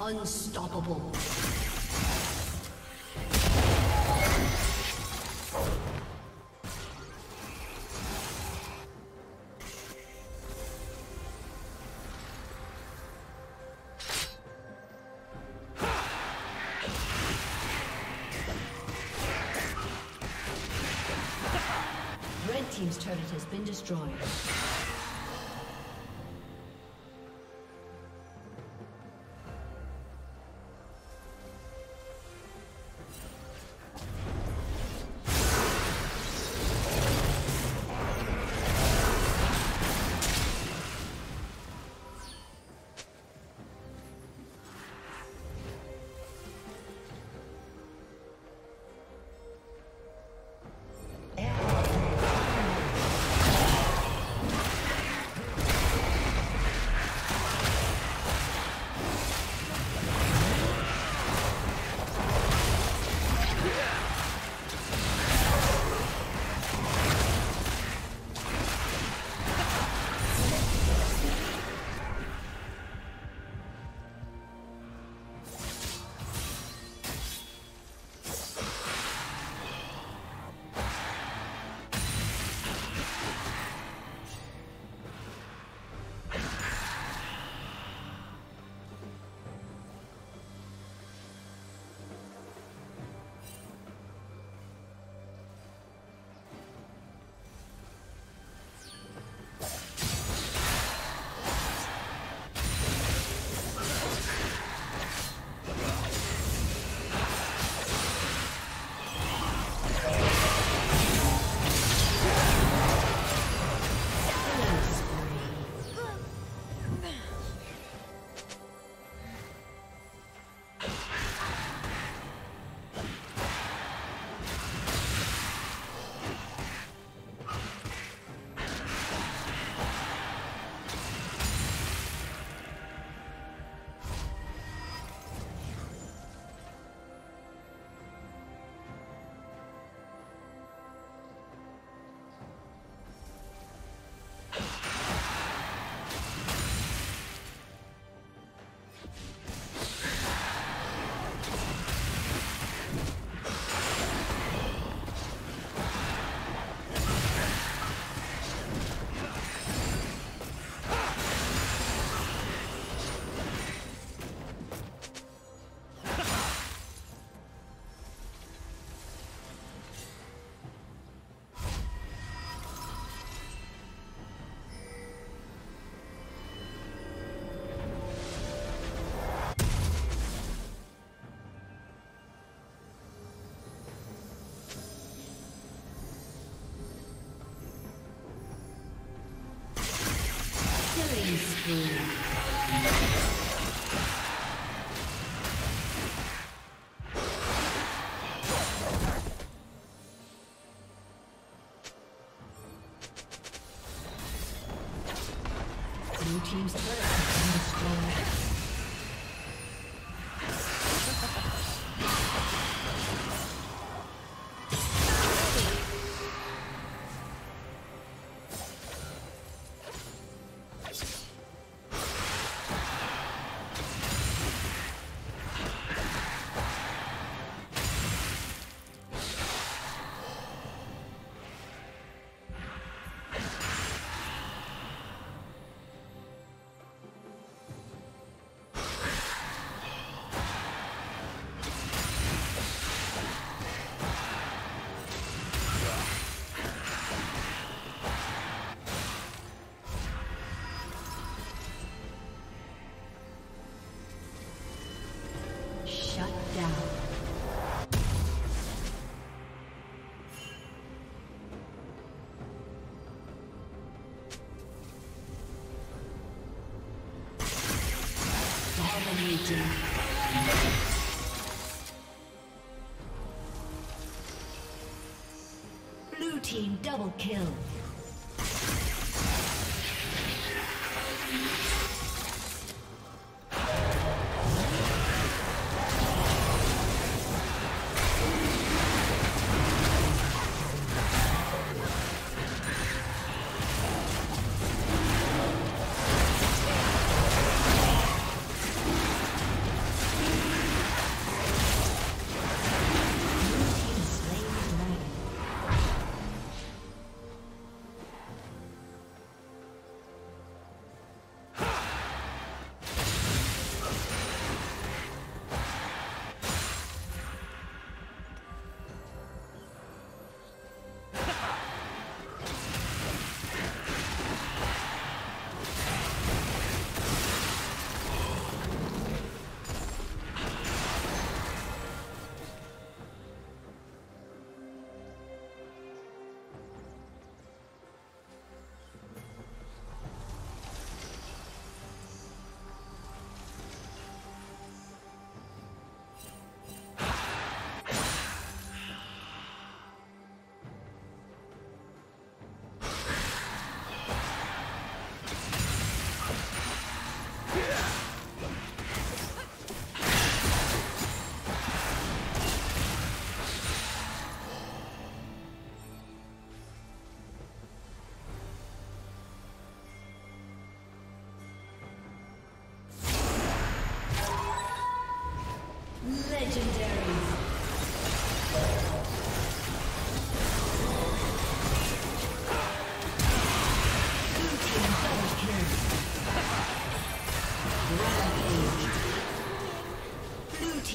Unstoppable. Has Blue team's turret. Team double kill.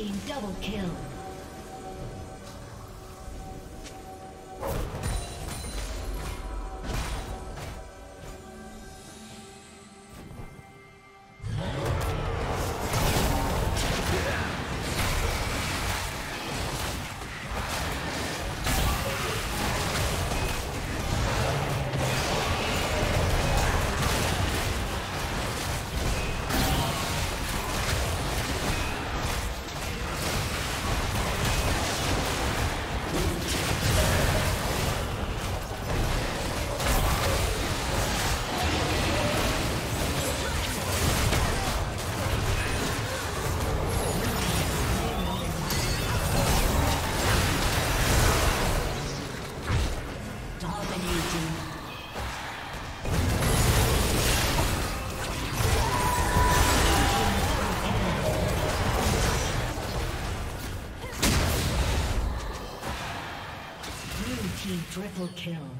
Double kill. Triple kill.